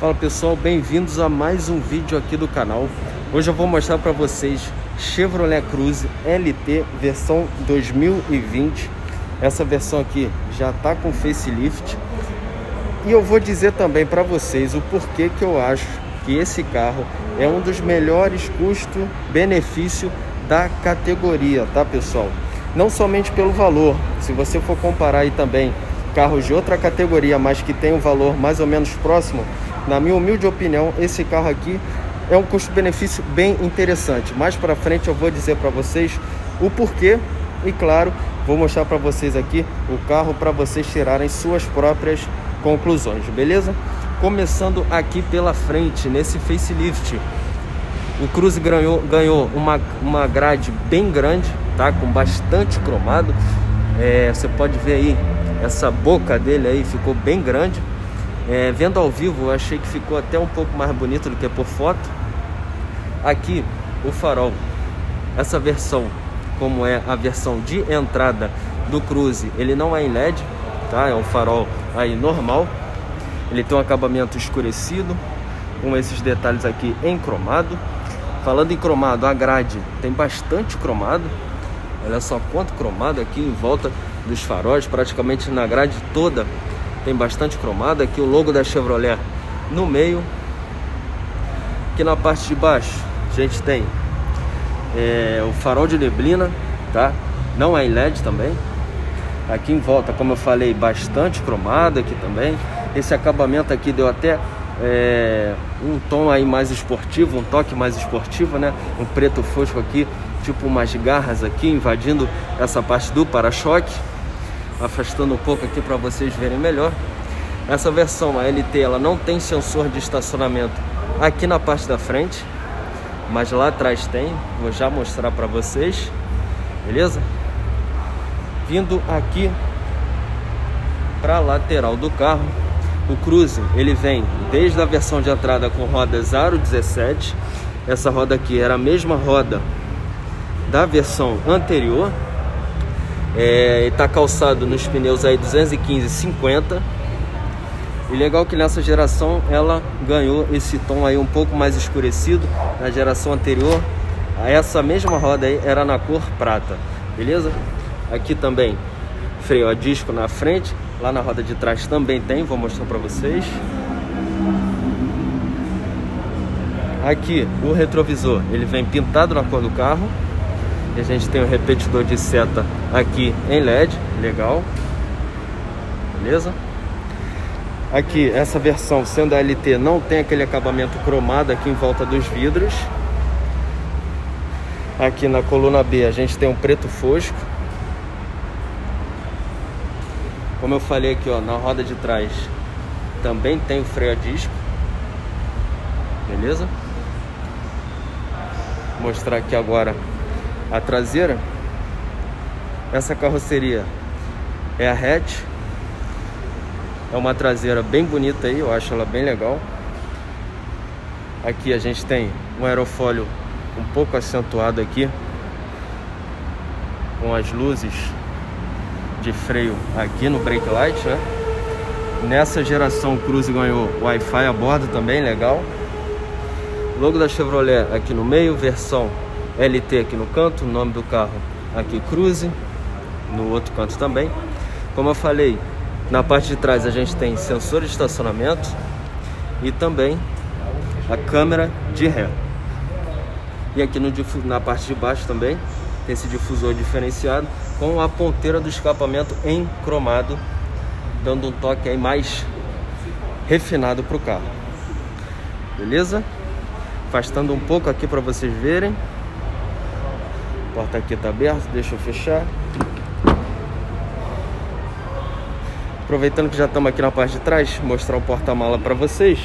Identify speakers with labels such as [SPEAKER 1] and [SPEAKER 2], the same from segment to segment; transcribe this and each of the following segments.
[SPEAKER 1] Fala pessoal, bem-vindos a mais um vídeo aqui do canal. Hoje eu vou mostrar para vocês Chevrolet Cruze LT versão 2020. Essa versão aqui já está com facelift. E eu vou dizer também para vocês o porquê que eu acho que esse carro é um dos melhores custo-benefício da categoria, tá pessoal? Não somente pelo valor, se você for comparar aí também carros de outra categoria, mas que tem um valor mais ou menos próximo, na minha humilde opinião, esse carro aqui é um custo-benefício bem interessante. Mais para frente eu vou dizer para vocês o porquê e claro, vou mostrar para vocês aqui o carro para vocês tirarem suas próprias conclusões, beleza? Começando aqui pela frente, nesse facelift, o Cruze ganhou, ganhou uma, uma grade bem grande, tá? Com bastante cromado. É, você pode ver aí, essa boca dele aí ficou bem grande. É, vendo ao vivo, eu achei que ficou até um pouco mais bonito do que por foto. Aqui, o farol. Essa versão, como é a versão de entrada do Cruze, ele não é em LED, tá? É um farol aí normal. Ele tem um acabamento escurecido, com esses detalhes aqui em cromado. Falando em cromado, a grade tem bastante cromado. Olha só quanto cromado aqui em volta dos faróis, praticamente na grade toda tem bastante cromado. Aqui o logo da Chevrolet no meio. Aqui na parte de baixo a gente tem é, o farol de neblina, tá? Não é em LED também. Aqui em volta, como eu falei, bastante cromado aqui também. Esse acabamento aqui deu até é, um tom aí mais esportivo, um toque mais esportivo, né? Um preto fosco aqui, tipo umas garras aqui invadindo essa parte do para-choque afastando um pouco aqui para vocês verem melhor. Essa versão, a LT, ela não tem sensor de estacionamento aqui na parte da frente, mas lá atrás tem, vou já mostrar para vocês, beleza? Vindo aqui para a lateral do carro, o Cruze, ele vem desde a versão de entrada com roda 017, essa roda aqui era a mesma roda da versão anterior, é, está calçado nos pneus aí 215 50 e legal que nessa geração ela ganhou esse tom aí um pouco mais escurecido na geração anterior. Essa mesma roda aí era na cor prata beleza? Aqui também freio a disco na frente lá na roda de trás também tem vou mostrar para vocês. Aqui o retrovisor ele vem pintado na cor do carro a gente tem o um repetidor de seta aqui em LED, legal. Beleza? Aqui, essa versão sendo LT não tem aquele acabamento cromado aqui em volta dos vidros. Aqui na coluna B a gente tem um preto fosco. Como eu falei aqui, ó, na roda de trás também tem o freio a disco. Beleza? Vou mostrar aqui agora a traseira. Essa carroceria é a hatch. É uma traseira bem bonita aí, eu acho ela bem legal. Aqui a gente tem um aerofólio um pouco acentuado aqui. Com as luzes de freio aqui no brake light, né? Nessa geração o Cruze ganhou Wi-Fi a bordo também, legal. Logo da Chevrolet aqui no meio, versão LT aqui no canto, o nome do carro aqui Cruze, no outro canto também. Como eu falei, na parte de trás a gente tem sensor de estacionamento e também a câmera de ré. E aqui no, na parte de baixo também tem esse difusor diferenciado com a ponteira do escapamento em cromado, dando um toque aí mais refinado para o carro. Beleza? Afastando um pouco aqui para vocês verem. Porta aqui está aberta, deixa eu fechar. Aproveitando que já estamos aqui na parte de trás, mostrar o porta-mala para vocês.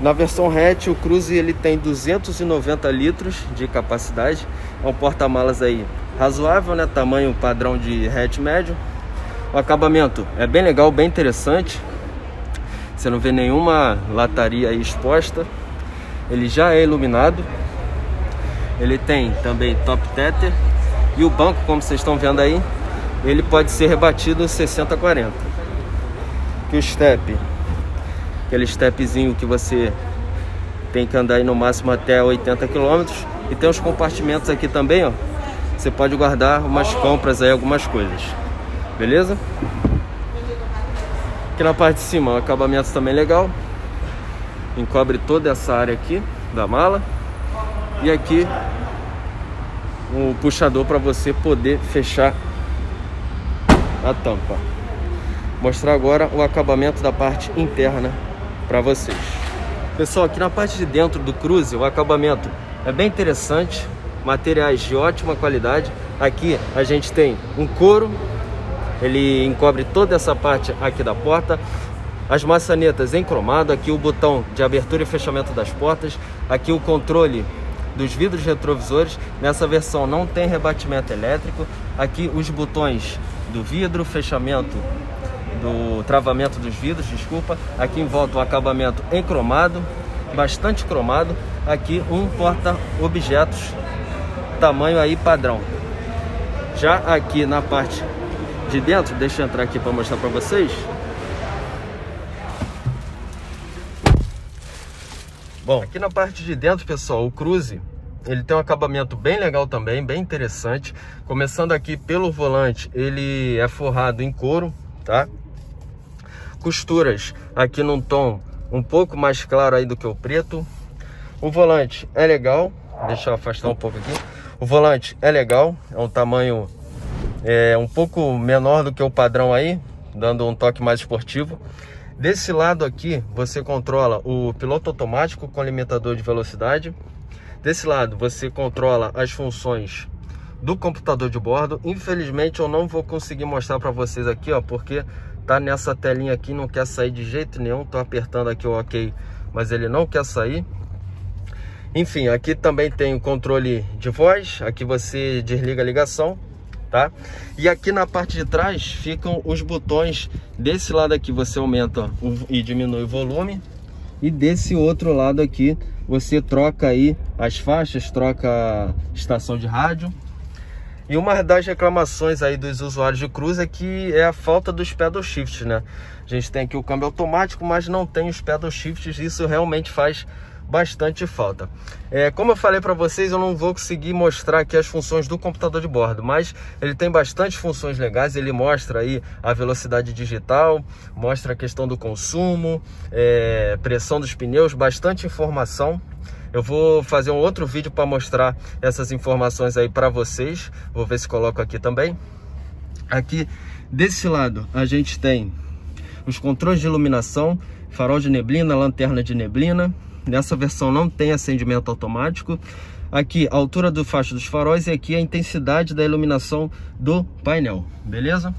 [SPEAKER 1] Na versão hatch, o Cruze ele tem 290 litros de capacidade. É um porta-malas aí razoável, né? Tamanho padrão de hatch médio. O acabamento é bem legal, bem interessante. Você não vê nenhuma lataria exposta. Ele já é iluminado. Ele tem também top tether e o banco, como vocês estão vendo aí, ele pode ser rebatido 60-40. Que o step aquele stepzinho que você tem que andar aí no máximo até 80 km. E tem os compartimentos aqui também, ó. Você pode guardar umas compras aí, algumas coisas. Beleza? Aqui na parte de cima, o acabamento também legal. Encobre toda essa área aqui da mala. E aqui um puxador para você poder fechar a tampa. Mostrar agora o acabamento da parte interna para vocês. Pessoal, aqui na parte de dentro do Cruze, o acabamento é bem interessante, materiais de ótima qualidade. Aqui a gente tem um couro, ele encobre toda essa parte aqui da porta. As maçanetas em cromado, aqui o botão de abertura e fechamento das portas, aqui o controle dos vidros retrovisores. Nessa versão não tem rebatimento elétrico. Aqui os botões do vidro, fechamento do travamento dos vidros, desculpa. Aqui em volta o acabamento em cromado, bastante cromado. Aqui um porta-objetos, tamanho aí padrão. Já aqui na parte de dentro, deixa eu entrar aqui para mostrar para vocês. Bom, aqui na parte de dentro, pessoal, o Cruze, ele tem um acabamento bem legal também, bem interessante. Começando aqui pelo volante, ele é forrado em couro, tá? costuras aqui num tom um pouco mais claro aí do que o preto. O volante é legal, deixa eu afastar um pouco aqui. O volante é legal, é um tamanho é, um pouco menor do que o padrão aí, dando um toque mais esportivo. Desse lado aqui, você controla o piloto automático com limitador de velocidade. Desse lado, você controla as funções do computador de bordo. Infelizmente, eu não vou conseguir mostrar para vocês aqui, ó, porque tá nessa telinha aqui, não quer sair de jeito nenhum. Tô apertando aqui o OK, mas ele não quer sair. Enfim, aqui também tem o controle de voz, aqui você desliga a ligação, tá? E aqui na parte de trás ficam os botões. Desse lado aqui você aumenta e diminui o volume. E desse outro lado aqui você troca aí as faixas, troca a estação de rádio e uma das reclamações aí dos usuários de Cruze é que é a falta dos pedal shifts, né? A gente tem aqui o câmbio automático, mas não tem os pedal shifts, isso realmente faz bastante falta. É, como eu falei para vocês, eu não vou conseguir mostrar aqui as funções do computador de bordo, mas ele tem bastante funções legais, ele mostra aí a velocidade digital, mostra a questão do consumo, é, pressão dos pneus, bastante informação eu vou fazer um outro vídeo para mostrar essas informações aí para vocês. Vou ver se coloco aqui também. Aqui desse lado a gente tem os controles de iluminação, farol de neblina, lanterna de neblina. Nessa versão não tem acendimento automático. Aqui a altura do faixa dos faróis e aqui a intensidade da iluminação do painel, beleza?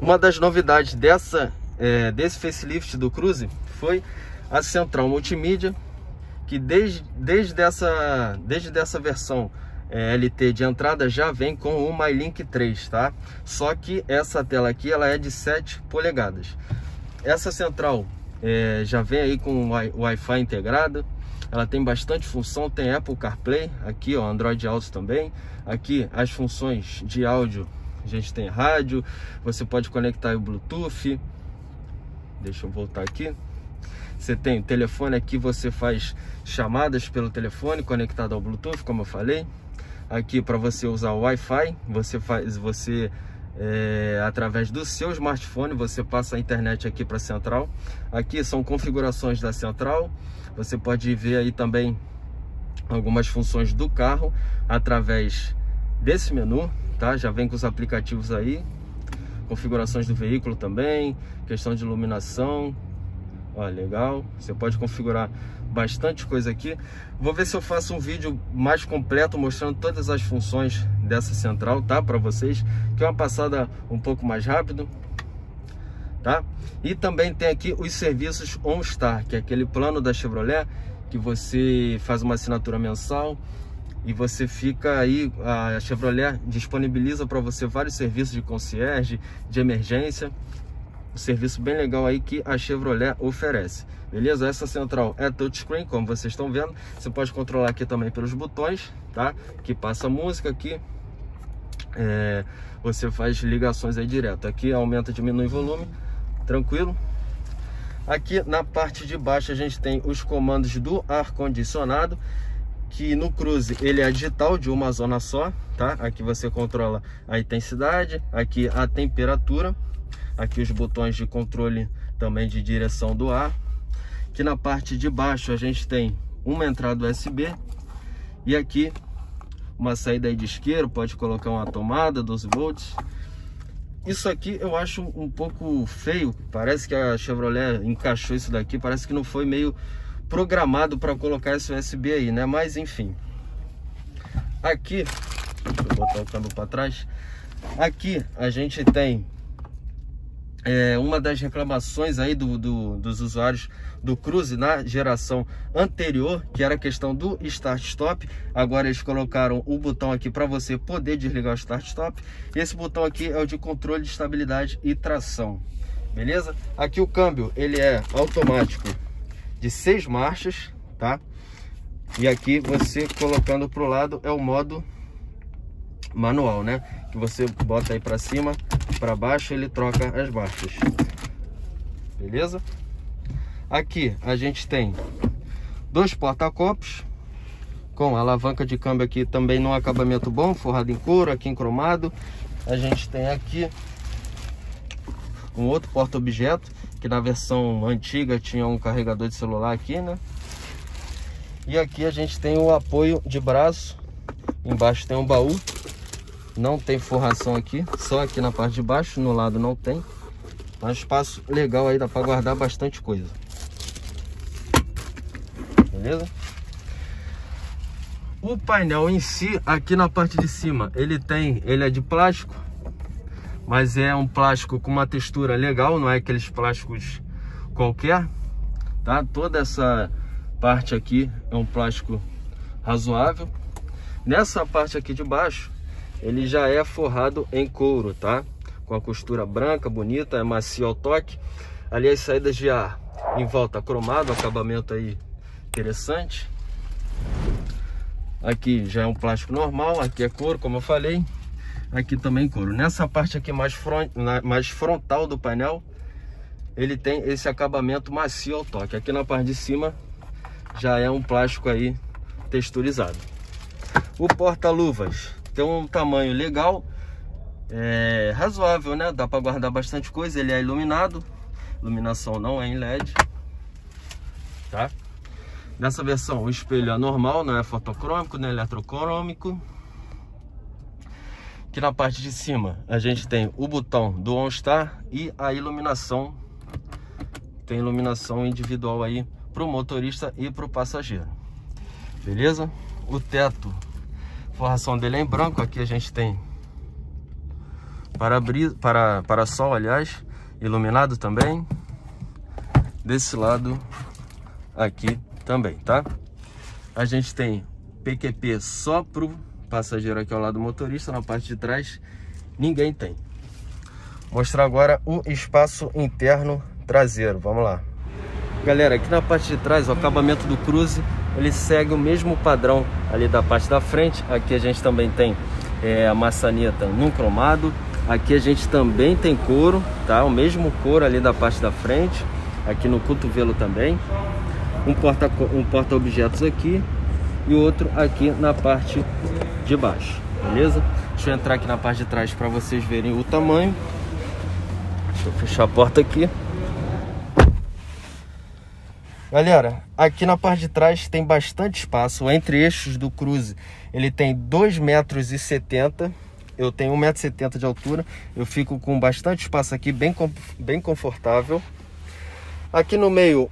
[SPEAKER 1] Uma das novidades dessa, é, desse facelift do Cruze foi a central multimídia que desde, desde, essa, desde dessa versão é, LT de entrada já vem com o MyLink 3, tá? Só que essa tela aqui ela é de 7 polegadas. Essa central é, já vem aí com o Wi-Fi integrado. Ela tem bastante função, tem Apple CarPlay, aqui ó, Android Auto também. Aqui as funções de áudio, a gente tem rádio, você pode conectar o Bluetooth. Deixa eu voltar aqui. Você tem o telefone aqui, você faz chamadas pelo telefone conectado ao Bluetooth, como eu falei. Aqui para você usar o Wi-Fi, você faz, você é, através do seu smartphone, você passa a internet aqui para a central. Aqui são configurações da central. Você pode ver aí também algumas funções do carro através desse menu, tá? Já vem com os aplicativos aí, configurações do veículo também, questão de iluminação, Ó, legal. Você pode configurar bastante coisa aqui. Vou ver se eu faço um vídeo mais completo mostrando todas as funções dessa central, tá? Para vocês, que é uma passada um pouco mais rápido, tá? E também tem aqui os serviços OnStar, que é aquele plano da Chevrolet que você faz uma assinatura mensal e você fica aí, a Chevrolet disponibiliza para você vários serviços de concierge, de emergência um serviço bem legal aí que a Chevrolet oferece. Beleza? Essa central é touchscreen, como vocês estão vendo. Você pode controlar aqui também pelos botões, tá? Que passa música aqui. É, você faz ligações aí direto. Aqui aumenta, diminui volume, tranquilo. Aqui na parte de baixo a gente tem os comandos do ar-condicionado, que no Cruze ele é digital de uma zona só, tá? Aqui você controla a intensidade, aqui a temperatura, aqui os botões de controle também de direção do ar. Aqui na parte de baixo a gente tem uma entrada USB e aqui uma saída de isqueiro, pode colocar uma tomada 12 volts. Isso aqui eu acho um pouco feio, parece que a Chevrolet encaixou isso daqui, parece que não foi meio programado para colocar esse USB aí, né? Mas enfim. Aqui, deixa eu botar o câmbio para trás. Aqui a gente tem é, uma das reclamações aí do, do, dos usuários do Cruze na geração anterior, que era a questão do Start Stop. Agora eles colocaram o botão aqui para você poder desligar o Start Stop. E esse botão aqui é o de controle de estabilidade e tração. Beleza? Aqui o câmbio, ele é automático de seis marchas, tá? E aqui você colocando para o lado é o modo manual, né? Que você bota aí para cima, para baixo, ele troca as marchas. Beleza? Aqui a gente tem dois porta-copos com alavanca de câmbio aqui também num acabamento bom, forrado em couro, aqui em cromado. A gente tem aqui um outro porta-objeto, que na versão antiga tinha um carregador de celular aqui, né? E aqui a gente tem o apoio de braço, embaixo tem um baú, não tem forração aqui, só aqui na parte de baixo, no lado não tem. É um espaço legal aí, dá para guardar bastante coisa. Beleza? O painel em si, aqui na parte de cima, ele tem, ele é de plástico, mas é um plástico com uma textura legal, não é aqueles plásticos qualquer, tá? Toda essa parte aqui é um plástico razoável. Nessa parte aqui de baixo, ele já é forrado em couro, tá? Com a costura branca, bonita, é macio ao toque. Ali as saídas de ar em volta cromado, acabamento aí interessante. Aqui já é um plástico normal, aqui é couro, como eu falei aqui também couro. Nessa parte aqui mais, front, mais frontal do painel, ele tem esse acabamento macio ao toque. Aqui na parte de cima já é um plástico aí texturizado. O porta-luvas tem um tamanho legal, é, razoável, né? Dá para guardar bastante coisa. Ele é iluminado, iluminação não é em LED, tá? Nessa versão o espelho é normal, não é fotocrômico, nem eletrocrômico. Aqui na parte de cima a gente tem o botão do OnStar e a iluminação. Tem iluminação individual aí para o motorista e para o passageiro. Beleza? O teto, forração dele é em branco. Aqui a gente tem para, para, para sol, aliás, iluminado também. Desse lado aqui também, tá? A gente tem PQP só pro passageiro aqui ao lado do motorista, na parte de trás ninguém tem. Mostrar agora o espaço interno traseiro, vamos lá. Galera, aqui na parte de trás, o acabamento do Cruze, ele segue o mesmo padrão ali da parte da frente. Aqui a gente também tem é, a maçaneta num cromado. Aqui a gente também tem couro, tá? O mesmo couro ali da parte da frente. Aqui no cotovelo também. Um porta-objetos um porta aqui e outro aqui na parte de baixo, beleza? Deixa eu entrar aqui na parte de trás para vocês verem o tamanho. Deixa eu fechar a porta aqui. Galera, aqui na parte de trás tem bastante espaço entre eixos do Cruze. Ele tem 2,70 metros 70. Eu tenho 1,70m de altura. Eu fico com bastante espaço aqui, bem, bem confortável. Aqui no meio,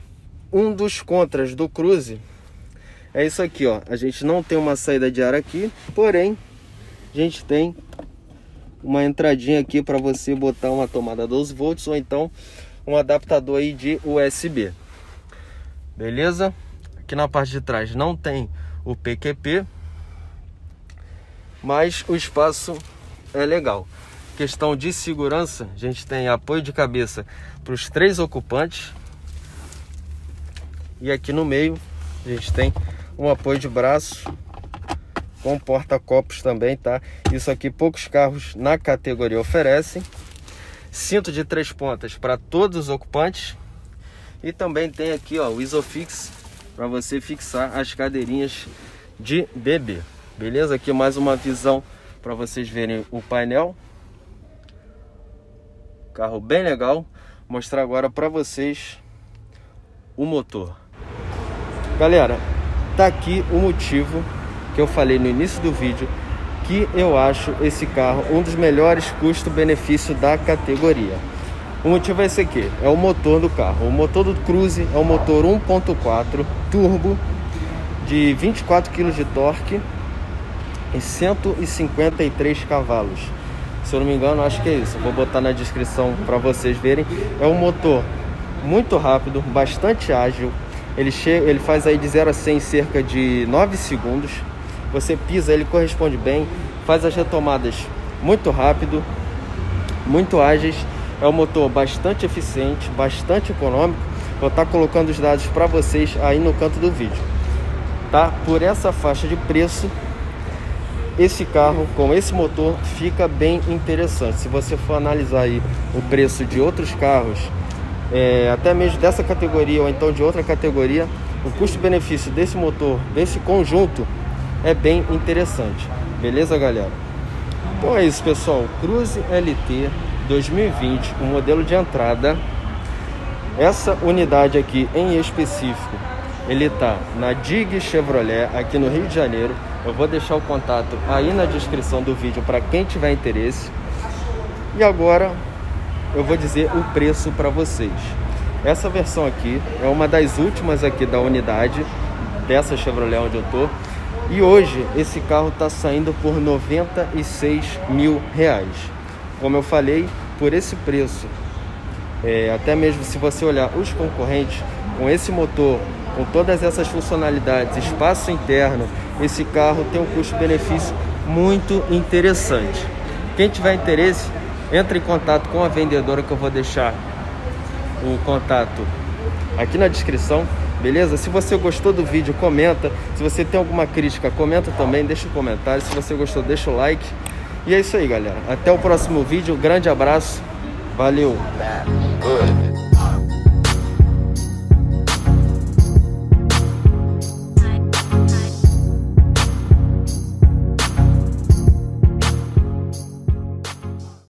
[SPEAKER 1] um dos contras do Cruze é isso aqui, ó. A gente não tem uma saída de ar aqui, porém, a gente tem uma entradinha aqui para você botar uma tomada 12 volts ou então um adaptador aí de USB. Beleza? Aqui na parte de trás não tem o PQP, mas o espaço é legal. Questão de segurança, a gente tem apoio de cabeça para os três ocupantes. E aqui no meio a gente tem um apoio de braço com porta-copos também, tá? Isso aqui poucos carros na categoria oferecem. Cinto de três pontas para todos os ocupantes. E também tem aqui ó, o Isofix para você fixar as cadeirinhas de bebê. Beleza? Aqui mais uma visão para vocês verem o painel. Carro bem legal. Mostrar agora para vocês o motor. Galera, tá aqui o motivo que eu falei no início do vídeo que eu acho esse carro um dos melhores custo-benefício da categoria. O motivo é esse aqui, é o motor do carro. O motor do Cruze é um motor 1.4 turbo de 24 kg de torque e 153 cavalos. Se eu não me engano, acho que é isso. Vou botar na descrição para vocês verem. É um motor muito rápido, bastante ágil. Ele, chega, ele faz aí de 0 a 100 em cerca de 9 segundos. Você pisa, ele corresponde bem, faz as retomadas muito rápido, muito ágeis. É um motor bastante eficiente, bastante econômico. Vou estar colocando os dados para vocês aí no canto do vídeo. Tá? Por essa faixa de preço, esse carro com esse motor fica bem interessante. Se você for analisar aí o preço de outros carros, é, até mesmo dessa categoria ou então de outra categoria, o custo-benefício desse motor, desse conjunto, é bem interessante. Beleza, galera? Então é isso, pessoal. Cruze LT 2020, o modelo de entrada. Essa unidade aqui em específico, ele tá na Dig Chevrolet aqui no Rio de Janeiro. Eu vou deixar o contato aí na descrição do vídeo para quem tiver interesse. E agora eu vou dizer o preço para vocês. Essa versão aqui é uma das últimas aqui da unidade dessa Chevrolet onde eu tô. E hoje esse carro está saindo por 96 mil reais. Como eu falei, por esse preço, é, até mesmo se você olhar os concorrentes, com esse motor, com todas essas funcionalidades, espaço interno, esse carro tem um custo-benefício muito interessante. Quem tiver interesse, entre em contato com a vendedora que eu vou deixar o contato aqui na descrição beleza? Se você gostou do vídeo, comenta. Se você tem alguma crítica, comenta também, deixa um comentário. Se você gostou, deixa o like. E é isso aí, galera. Até o próximo vídeo. grande abraço. Valeu.